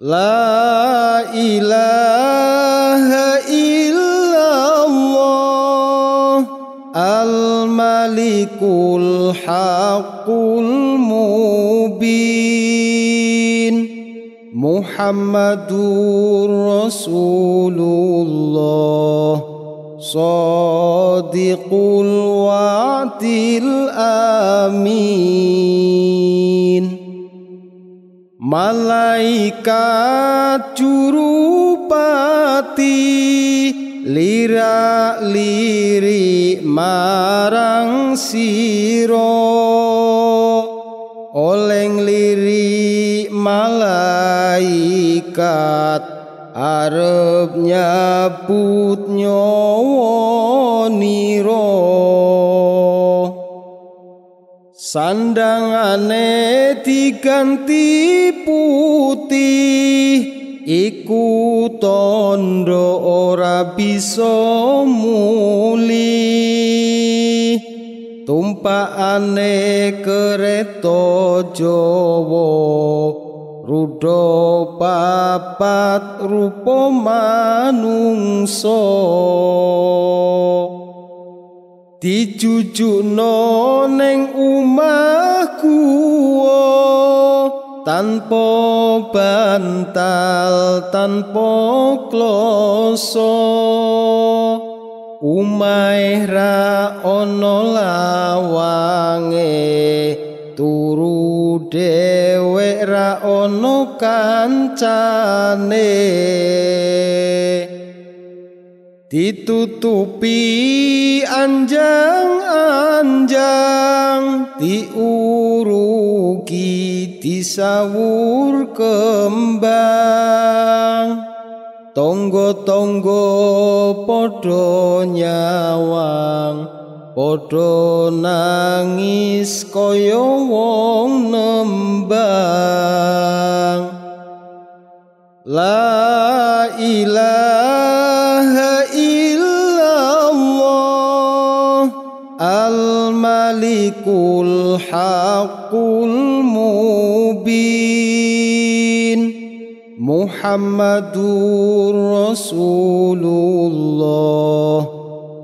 لا إله إلا الله الملك الحق المبين محمد رسول الله صادق الوعد الأمين. Malaikat jurupati lira liri marang siro oleng liri malaikat arep nyabut niro sandangane diganti putih iku tondo ora bisa muli tumpakane kereta jawa rudo papat rupa manungsa dijujukno ning umahku tanpa bantal tanpa kloso umahe ra ana lawange turu dhewe ra ana kancane ditutupi anjang-anjang diurugi disawur kembang. Tonggo-tonggo padha nyawang padha nangis kaya wong nembang. La ذلك الحق المبين. محمد رسول الله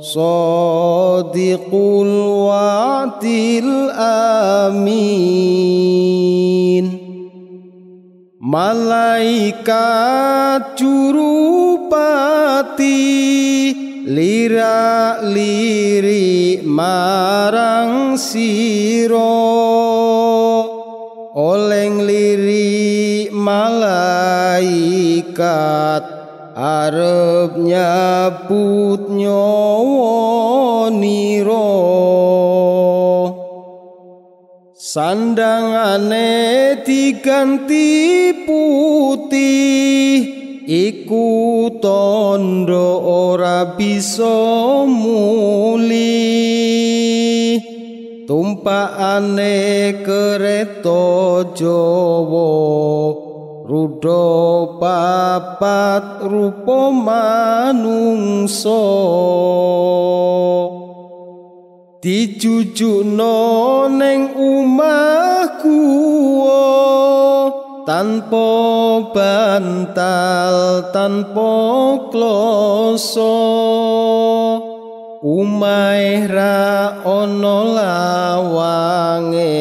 صادق الوعد الأمين. ملائكة juru lira liri marang siro oleng liri malaikat arep nyabut nyawa niro sandangane diganti putih iku tondo ora bisa muli. Tumpakane kereta jawa rudo papat rupa manungsa. Dijujukno ning umahku tanpa bantal tanpa kloso. Umahe ra ana lawange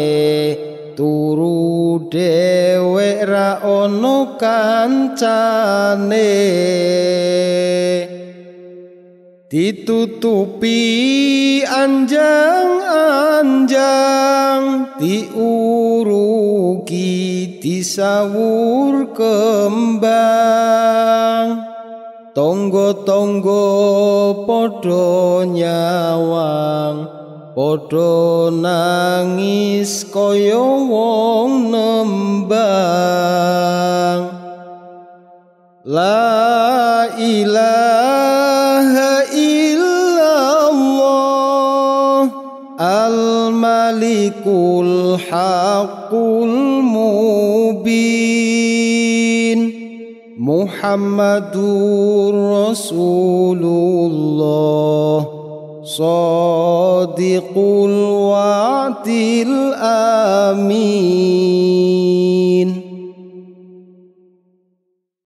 turu dhewe ra ana kancane ditutupi anjang-anjang diurugi disawur kembang. Tonggo-tonggo padha nyawang padha nangis kaya wong nembang. La ilaha محمد رسول الله صادق الوعد الامين